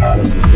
Alright,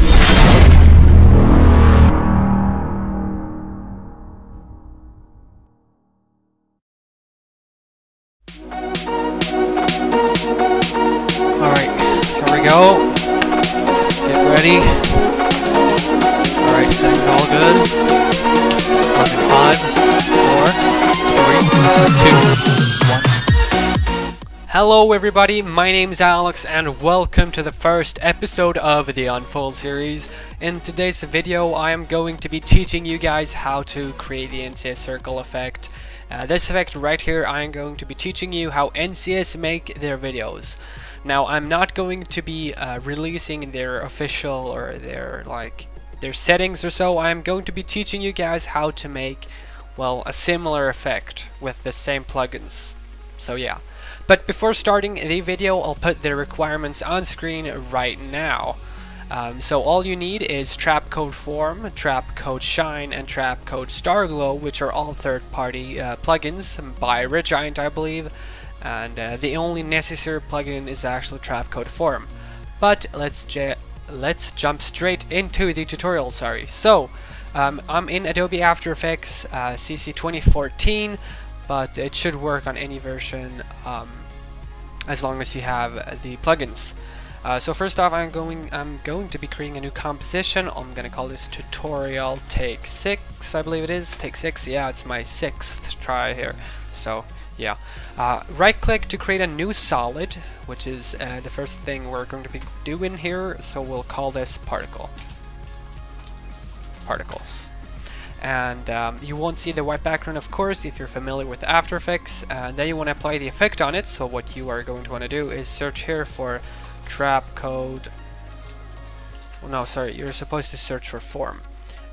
Hello everybody, my name's Alex and welcome to the first episode of the Unfold series. In today's video I am going to be teaching you guys how to create the NCS circle effect. Uh, this effect right here I am going to be teaching you how NCS make their videos. Now I'm not going to be uh, releasing their official or their like their settings or so. I'm going to be teaching you guys how to make well a similar effect with the same plugins. So yeah. But before starting the video I'll put the requirements on screen right now. Um, so all you need is Trapcode Form, Trapcode Shine, and Trapcode Starglow, which are all third-party uh, plugins by Red Giant, I believe. And uh, the only necessary plugin is actually Trapcode Form. But let's let's jump straight into the tutorial. Sorry. So um, I'm in Adobe After Effects uh, CC 2014, but it should work on any version um, as long as you have the plugins. Uh, so first off, I'm going I'm going to be creating a new composition. I'm gonna call this tutorial take six, I believe it is take six. Yeah, it's my sixth try here. So yeah, uh, right click to create a new solid, which is uh, the first thing we're going to be doing here. So we'll call this particle. Particles. And um, you won't see the white background, of course, if you're familiar with After Effects. And then you want to apply the effect on it. So what you are going to want to do is search here for Trapcode. Well, no, sorry, you're supposed to search for form,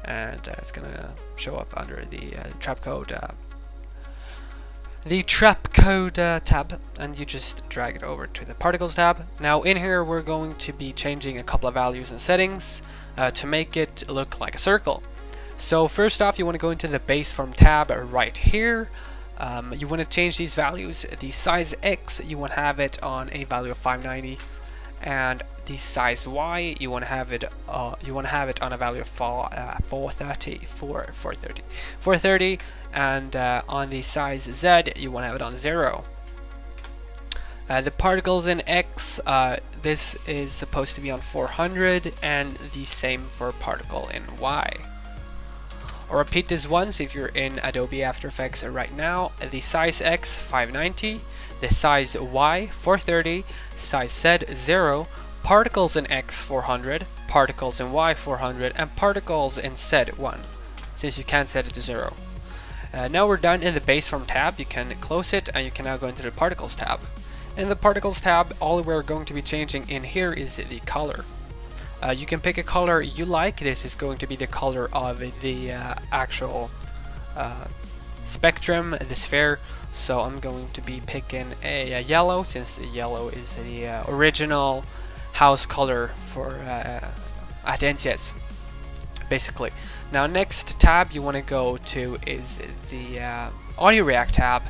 and uh, it's gonna show up under the uh, Trapcode. Uh, the Trapcode uh, tab and you just drag it over to the particles tab. Now in here we're going to be changing a couple of values and settings uh, to make it look like a circle. So first off you want to go into the base form tab right here. Um, you want to change these values. The size X, you want to have it on a value of 590 and the size y you want to have it uh, you want to have it on a value of four, uh, 430 4 430 430 and uh, on the size z you want to have it on 0 uh, the particles in x uh, this is supposed to be on 400 and the same for particle in y I'll repeat this once if you're in Adobe After Effects right now. The size x 590 the size Y 430, size Z 0, particles in X 400, particles in Y 400, and particles in Z 1, since you can't set it to 0. Uh, now we're done in the base form tab, you can close it and you can now go into the particles tab. In the particles tab, all we're going to be changing in here is the color. Uh, you can pick a color you like, this is going to be the color of the uh, actual uh, spectrum, the sphere, so I'm going to be picking a, a yellow since the yellow is the uh, original house color for uh, NCS basically. Now next tab you want to go to is the uh, audio react tab.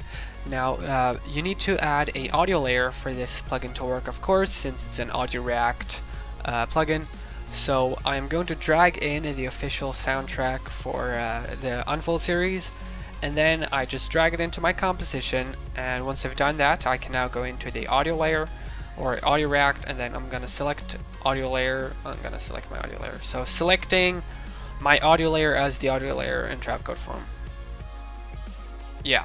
Now uh, you need to add a audio layer for this plugin to work of course since it's an audio react uh, plugin. So I'm going to drag in the official soundtrack for uh, the Unfold series and then I just drag it into my composition and once I've done that I can now go into the audio layer or audio react and then I'm gonna select audio layer I'm gonna select my audio layer. So selecting my audio layer as the audio layer in trapcode form. Yeah.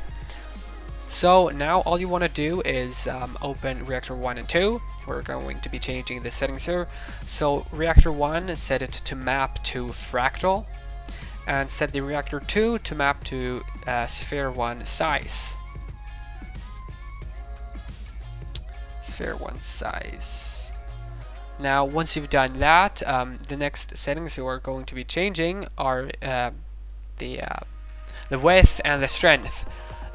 So now all you want to do is um, open reactor 1 and 2 we're going to be changing the settings here so reactor 1 set it to map to fractal and set the reactor 2 to map to uh, sphere 1 size. Sphere 1 size. Now once you've done that, um, the next settings you are going to be changing are uh, the, uh, the width and the strength.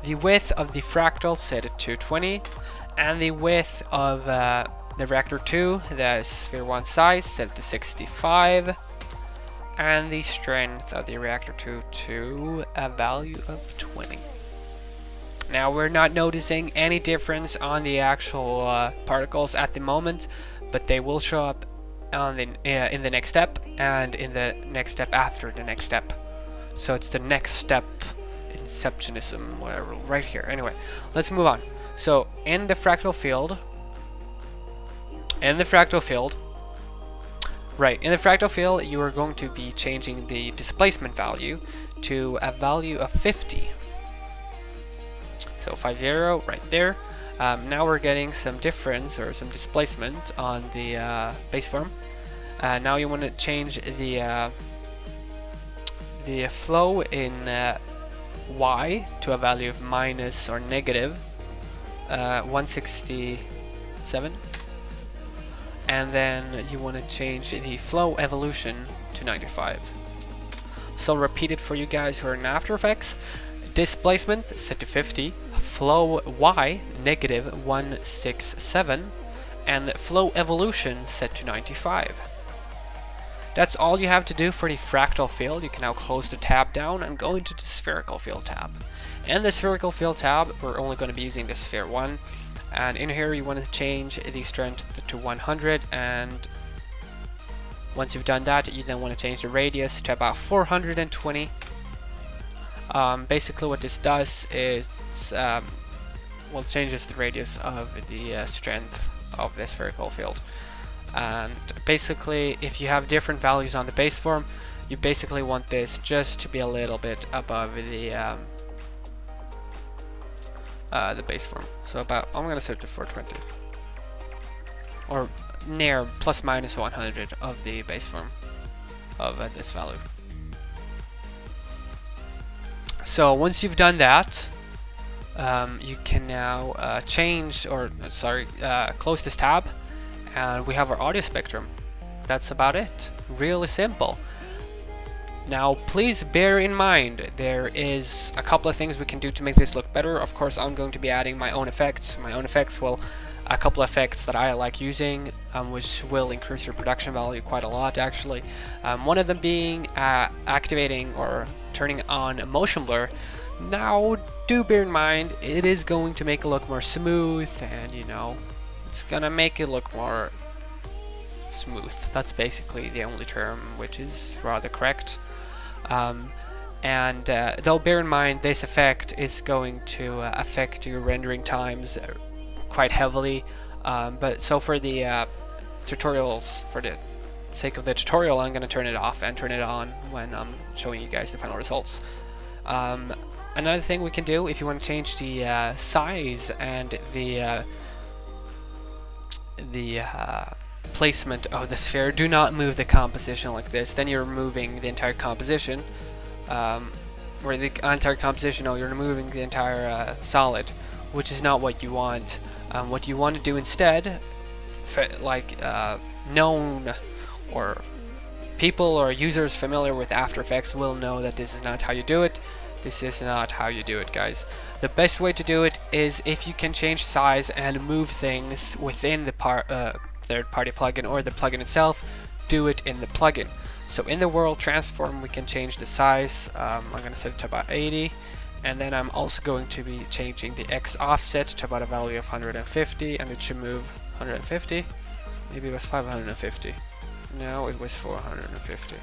The width of the fractal set it to 20 and the width of uh, the reactor 2, the sphere 1 size set to 65 and the strength of the reactor 2 to a value of 20. Now we're not noticing any difference on the actual uh, particles at the moment, but they will show up on the, uh, in the next step and in the next step after the next step. So it's the next step inceptionism, whatever, right here. Anyway, let's move on. So in the fractal field, in the fractal field, right, in the fractal field, you are going to be changing the displacement value to a value of 50. So 50 right there. Um, now we're getting some difference or some displacement on the uh, base form. Uh, now you want to change the uh, the flow in uh, y to a value of minus or negative uh, 167 and then you want to change the flow evolution to 95 so repeat it for you guys who are in After Effects displacement set to 50 flow y negative 167 and flow evolution set to 95 that's all you have to do for the fractal field. You can now close the tab down and go into the spherical field tab. In the spherical field tab, we're only going to be using the sphere 1. And in here you want to change the strength to 100 and once you've done that, you then want to change the radius to about 420. Um, basically what this does is, um, well, changes the radius of the uh, strength of the spherical field and basically if you have different values on the base form you basically want this just to be a little bit above the um, uh, the base form so about I'm gonna set it to 420 or near plus minus 100 of the base form of uh, this value so once you've done that um, you can now uh, change or sorry uh, close this tab and we have our audio spectrum. That's about it. Really simple. Now, please bear in mind, there is a couple of things we can do to make this look better. Of course, I'm going to be adding my own effects. My own effects will, a couple of effects that I like using, um, which will increase your production value quite a lot, actually. Um, one of them being uh, activating or turning on motion blur. Now, do bear in mind, it is going to make it look more smooth and, you know, it's gonna make it look more smooth. That's basically the only term which is rather correct. Um, and uh, though bear in mind this effect is going to uh, affect your rendering times quite heavily. Um, but so for the uh, tutorials for the sake of the tutorial I'm going to turn it off and turn it on when I'm showing you guys the final results. Um, another thing we can do if you want to change the uh, size and the uh, the uh, placement of the sphere. Do not move the composition like this. Then you're moving the entire composition. Um, or the entire composition, no, you're removing the entire uh, solid, which is not what you want. Um, what you want to do instead, like uh, known or people or users familiar with After Effects will know that this is not how you do it. This is not how you do it, guys. The best way to do it is if you can change size and move things within the part, uh, third-party plugin or the plugin itself, do it in the plugin. So in the world transform, we can change the size. Um, I'm going to set it to about 80. And then I'm also going to be changing the X offset to about a value of 150, and it should move 150. Maybe it was 550. No, it was 450.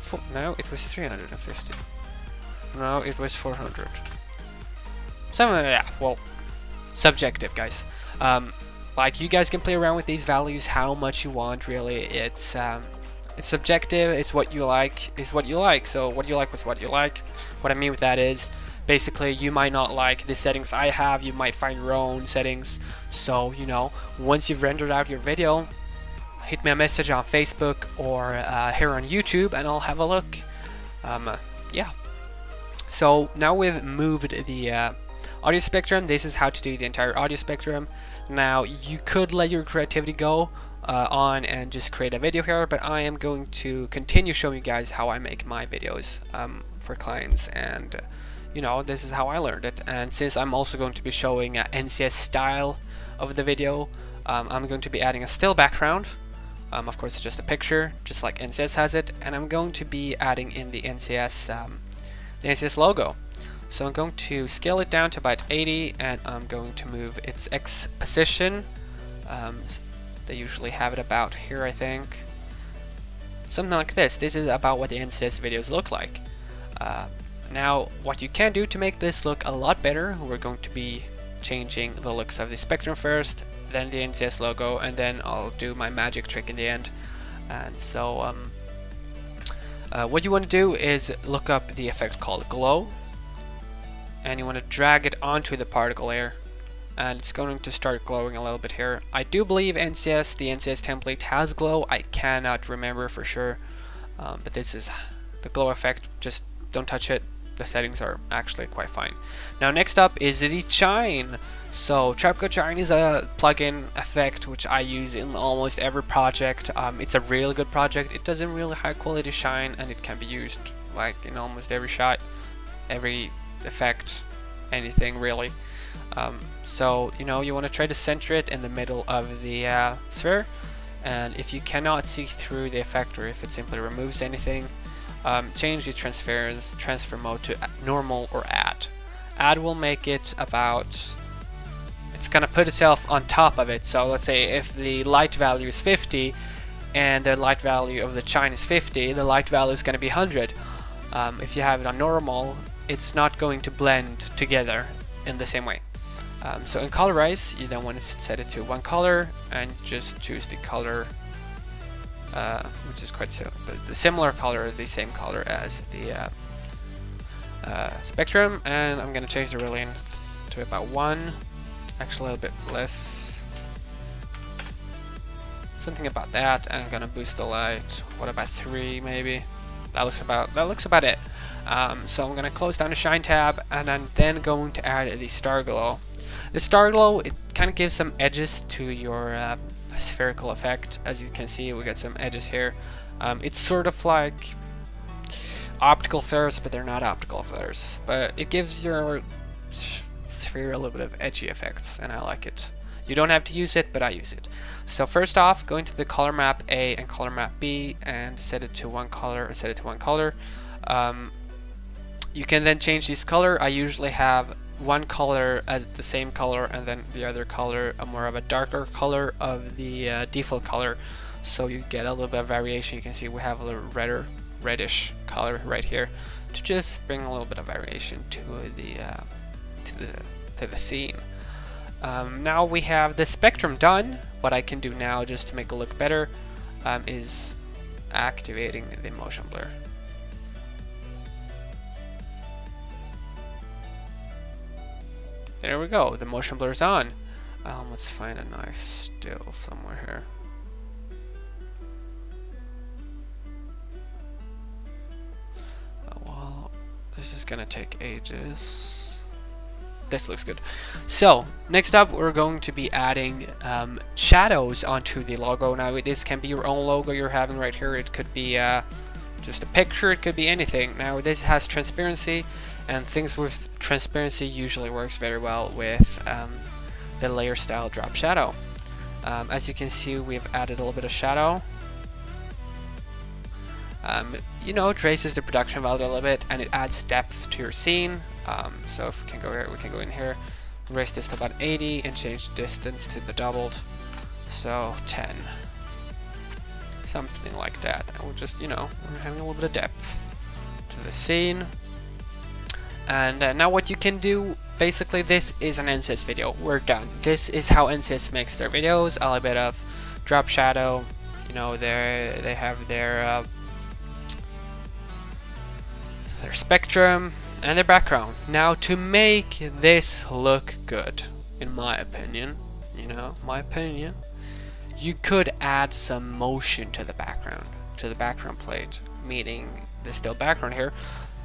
Four, no, it was 350. No, it was 400. Some, yeah, well, subjective, guys. Um, like, you guys can play around with these values how much you want, really. It's, um, it's subjective, it's what you like, is what you like. So what you like was what you like. What I mean with that is, basically, you might not like the settings I have, you might find your own settings. So, you know, once you've rendered out your video, hit me a message on Facebook or uh, here on YouTube and I'll have a look. Um, yeah. So now we've moved the uh, audio spectrum. This is how to do the entire audio spectrum. Now you could let your creativity go uh, on and just create a video here, but I am going to continue showing you guys how I make my videos um, for clients and you know this is how I learned it. And since I'm also going to be showing uh, NCS style of the video um, I'm going to be adding a still background. Um, of course it's just a picture just like NCS has it. And I'm going to be adding in the NCS um, the NCS logo so I'm going to scale it down to about 80 and I'm going to move its X position um, They usually have it about here, I think. Something like this. This is about what the NCS videos look like. Uh, now, what you can do to make this look a lot better, we're going to be changing the looks of the Spectrum first, then the NCS logo, and then I'll do my magic trick in the end. And so, um, uh, what you want to do is look up the effect called Glow, and you want to drag it onto the particle layer and it's going to start glowing a little bit here. I do believe NCS, the NCS template has glow. I cannot remember for sure, um, but this is the glow effect. Just don't touch it. The settings are actually quite fine. Now next up is the shine. So Trapcode Shine is a plugin effect which I use in almost every project. Um, it's a really good project. It does a really high quality shine and it can be used like in almost every shot, every effect, anything really. Um, so, you know, you want to try to center it in the middle of the uh, sphere. And if you cannot see through the effect or if it simply removes anything, um, change the transfer mode to normal or add. Add will make it about, it's going to put itself on top of it. So let's say if the light value is 50 and the light value of the shine is 50, the light value is going to be 100. Um, if you have it on normal, it's not going to blend together in the same way. Um, so in colorize, you don't want to set it to one color and just choose the color, uh, which is quite sim the similar color, the same color as the uh, uh, spectrum. And I'm going to change the relief to about one, actually a little bit less. Something about that. And I'm going to boost the light. What about three, maybe? That looks about that looks about it. Um, so I'm going to close down the shine tab and I'm then going to add the star glow. The star glow, it kind of gives some edges to your uh, spherical effect. As you can see, we got some edges here. Um, it's sort of like optical flares, but they're not optical flares. But it gives your sphere a little bit of edgy effects, and I like it. You don't have to use it, but I use it. So first off, go into the color map A and color map B and set it to one color, set it to one color. Um, you can then change this color. I usually have one color as the same color and then the other color a more of a darker color of the uh, default color. So you get a little bit of variation. You can see we have a little redder reddish color right here to just bring a little bit of variation to the uh, to the to the scene. Um, now we have the spectrum done. What I can do now just to make it look better um, is activating the motion blur There we go, the motion blur is on. Um, let's find a nice still somewhere here. Oh, well, this is gonna take ages. This looks good. So, next up we're going to be adding um, shadows onto the logo. Now this can be your own logo you're having right here. It could be uh, just a picture, it could be anything. Now this has transparency and things with transparency usually works very well with um, the layer style drop shadow. Um, as you can see, we've added a little bit of shadow. Um, you know, traces the production value a little bit, and it adds depth to your scene. Um, so if we can go here, we can go in here, raise this to about 80, and change distance to the doubled. So 10, something like that. And we'll just, you know, we're having a little bit of depth to the scene. And uh, now what you can do, basically this is an NCS video, we're done. This is how NCS makes their videos, a little bit of drop shadow, you know, they they have their uh, their spectrum and their background. Now to make this look good, in my opinion, you know, my opinion, you could add some motion to the background, to the background plate, meaning the still background here,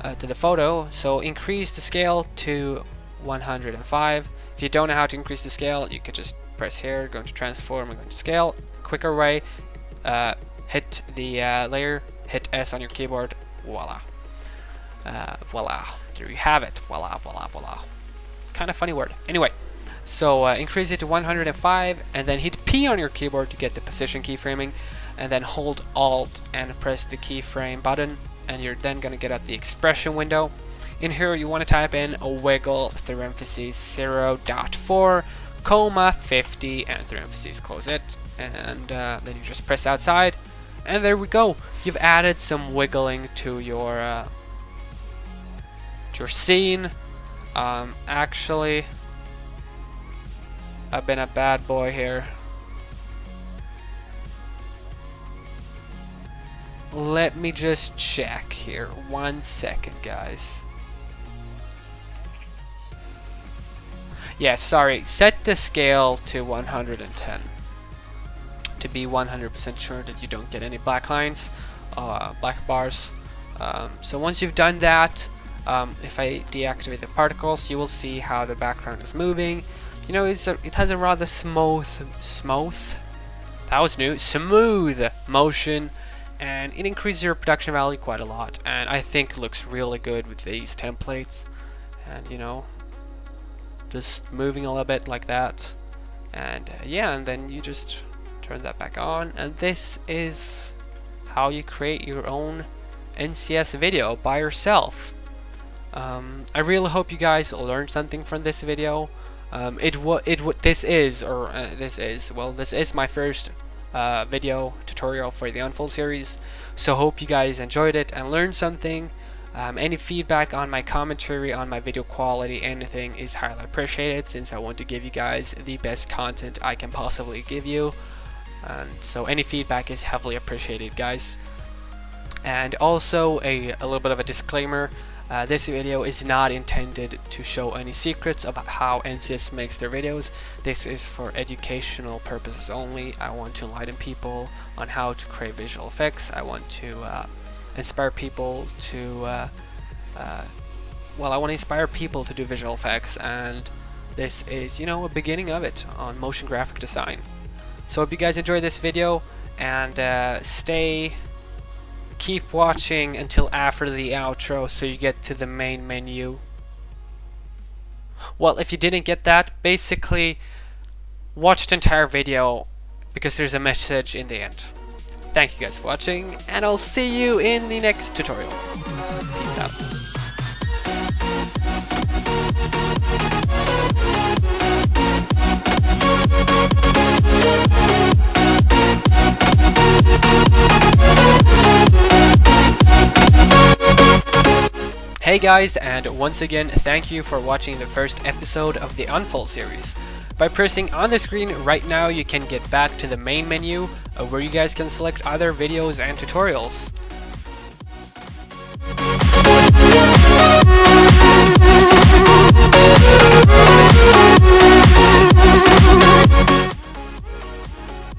uh, to the photo. So increase the scale to 105. If you don't know how to increase the scale, you could just press here, go to transform and go to scale. Quicker way, uh, hit the uh, layer, hit S on your keyboard, voila. Uh, voila, there you have it, voila, voila, voila. Kind of funny word. Anyway, so uh, increase it to 105 and then hit P on your keyboard to get the position keyframing and then hold Alt and press the keyframe button and you're then going to get up the expression window. In here you want to type in a wiggle parentheses 0.4 comma 50 and parentheses close it. And uh, then you just press outside and there we go. You've added some wiggling to your uh, to your scene. Um, actually I've been a bad boy here let me just check here. One second guys. Yeah sorry. Set the scale to 110 to be 100% sure that you don't get any black lines, uh, black bars. Um, so once you've done that, um, if I deactivate the particles, you will see how the background is moving. You know, a, it has a rather smooth, smooth, that was new, smooth motion, and it increases your production value quite a lot. And I think looks really good with these templates. And you know, just moving a little bit like that. And uh, yeah, and then you just turn that back on and this is how you create your own NCS video by yourself. Um, I really hope you guys learned something from this video. Um, it what it what this is or uh, this is well this is my first uh, video tutorial for the Unfold series. So hope you guys enjoyed it and learned something. Um, any feedback on my commentary, on my video quality, anything is highly appreciated since I want to give you guys the best content I can possibly give you and so any feedback is heavily appreciated guys and also a, a little bit of a disclaimer uh, this video is not intended to show any secrets about how NCS makes their videos. This is for educational purposes only. I want to enlighten people on how to create visual effects. I want to uh, inspire people to, uh, uh well, I want to inspire people to do visual effects and this is, you know, a beginning of it on motion graphic design. So hope you guys enjoyed this video and uh, stay keep watching until after the outro so you get to the main menu. Well, if you didn't get that, basically watch the entire video because there's a message in the end. Thank you guys for watching, and I'll see you in the next tutorial. Peace out. Hey guys, and once again, thank you for watching the first episode of the Unfold series. By pressing on the screen right now, you can get back to the main menu, uh, where you guys can select other videos and tutorials.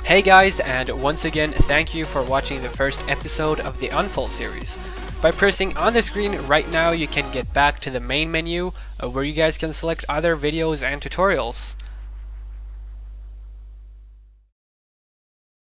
Hey guys, and once again, thank you for watching the first episode of the Unfold series. By pressing on the screen right now, you can get back to the main menu uh, where you guys can select other videos and tutorials.